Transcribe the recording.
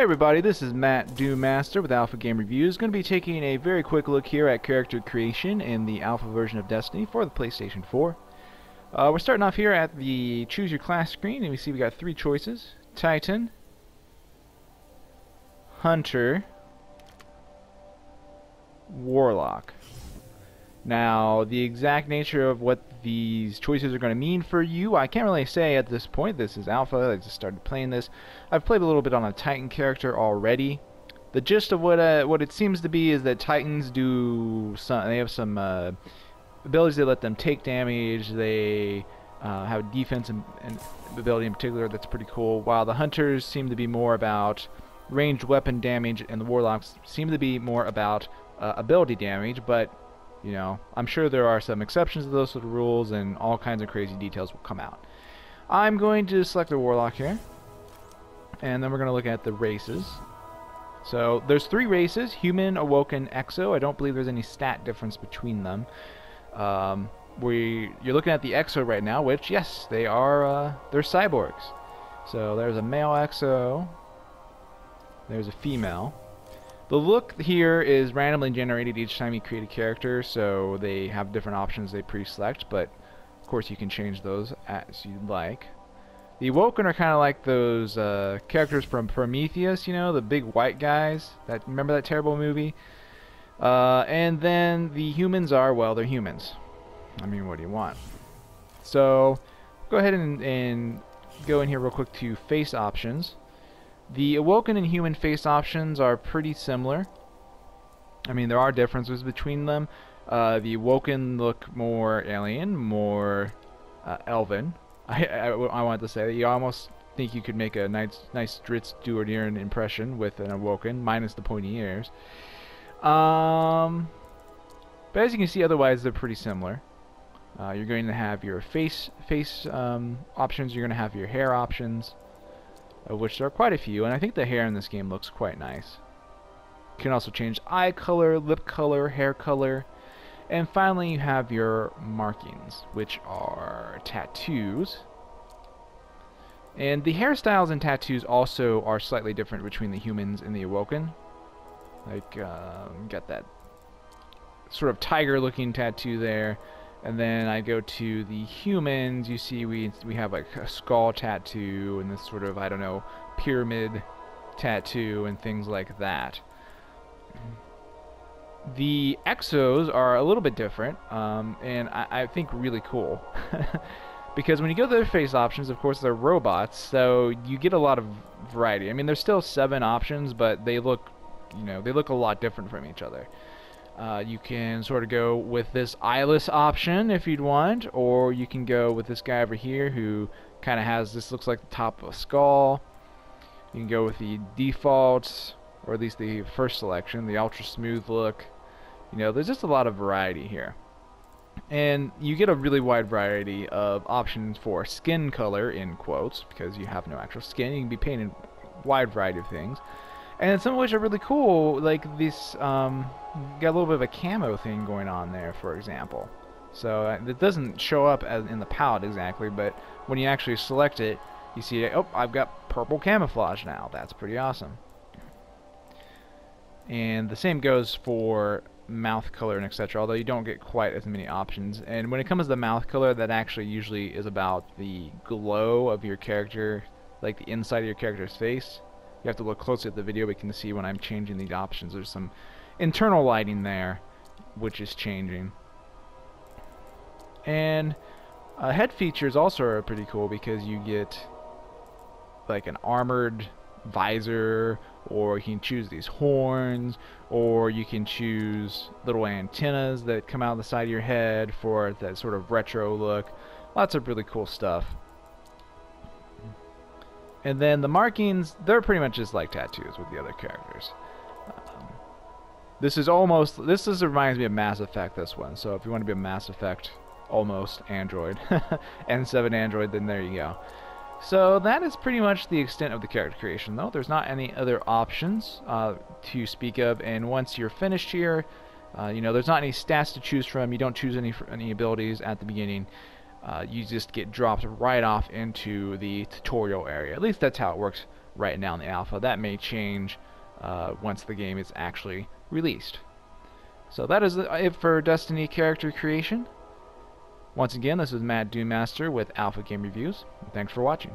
Hey everybody, this is Matt Master with Alpha Game Reviews. Going to be taking a very quick look here at character creation in the alpha version of Destiny for the PlayStation 4. Uh, we're starting off here at the choose your class screen and we see we got three choices. Titan, Hunter, Warlock. Now, the exact nature of what these choices are going to mean for you, I can't really say at this point. This is alpha. I just started playing this. I've played a little bit on a Titan character already. The gist of what uh, what it seems to be is that Titans do some. They have some uh, abilities that let them take damage. They uh, have defense and, and ability in particular that's pretty cool. While the Hunters seem to be more about ranged weapon damage, and the Warlocks seem to be more about uh, ability damage, but you know, I'm sure there are some exceptions to those sort of rules and all kinds of crazy details will come out. I'm going to select the Warlock here. And then we're going to look at the races. So there's three races, Human, Awoken, Exo. I don't believe there's any stat difference between them. Um, we You're looking at the Exo right now, which, yes, they are, uh, they're cyborgs. So there's a male Exo. There's a female. The look here is randomly generated each time you create a character, so they have different options they pre-select, but of course you can change those as you'd like. The Awoken are kind of like those uh, characters from Prometheus, you know, the big white guys. That Remember that terrible movie? Uh, and then the humans are, well, they're humans. I mean, what do you want? So, go ahead and, and go in here real quick to face options. The Awoken and human face options are pretty similar. I mean, there are differences between them. Uh, the Awoken look more alien, more uh, elven. I, I, I wanted to say that you almost think you could make a nice, nice Drizzt Do'Urden impression with an Awoken, minus the pointy ears. Um, but as you can see, otherwise they're pretty similar. Uh, you're going to have your face face um, options. You're going to have your hair options of which there are quite a few, and I think the hair in this game looks quite nice. You can also change eye color, lip color, hair color, and finally you have your markings, which are tattoos. And the hairstyles and tattoos also are slightly different between the humans and the Awoken. Like, um, got that sort of tiger-looking tattoo there. And then I go to the humans. You see, we we have like a skull tattoo and this sort of I don't know pyramid tattoo and things like that. The exos are a little bit different, um, and I, I think really cool. because when you go to their face options, of course, they're robots, so you get a lot of variety. I mean, there's still seven options, but they look, you know, they look a lot different from each other. Uh, you can sort of go with this eyeless option if you'd want, or you can go with this guy over here who kind of has this looks like the top of a skull. You can go with the default, or at least the first selection, the ultra smooth look. You know, there's just a lot of variety here. And you get a really wide variety of options for skin color, in quotes, because you have no actual skin. You can be painted wide variety of things and some of which are really cool. Like this, um, got a little bit of a camo thing going on there, for example. So uh, it doesn't show up as in the palette exactly, but when you actually select it, you see, oh, I've got purple camouflage now. That's pretty awesome. And the same goes for mouth color and etc. Although you don't get quite as many options. And when it comes to the mouth color, that actually usually is about the glow of your character, like the inside of your character's face. You have to look closely at the video, you can see when I'm changing the options. There's some internal lighting there, which is changing. And uh, head features also are pretty cool because you get like an armored visor or you can choose these horns or you can choose little antennas that come out of the side of your head for that sort of retro look lots of really cool stuff and then the markings, they're pretty much just like tattoos with the other characters. Um, this is almost, this is, reminds me of Mass Effect, this one. So if you want to be a Mass Effect, almost Android, N7 Android, then there you go. So that is pretty much the extent of the character creation, though. There's not any other options uh, to speak of, and once you're finished here, uh, you know, there's not any stats to choose from. You don't choose any any abilities at the beginning uh, you just get dropped right off into the tutorial area. At least that's how it works right now in the alpha. That may change uh, once the game is actually released. So that is it for Destiny character creation. Once again, this is Matt Doommaster with Alpha Game Reviews. Thanks for watching.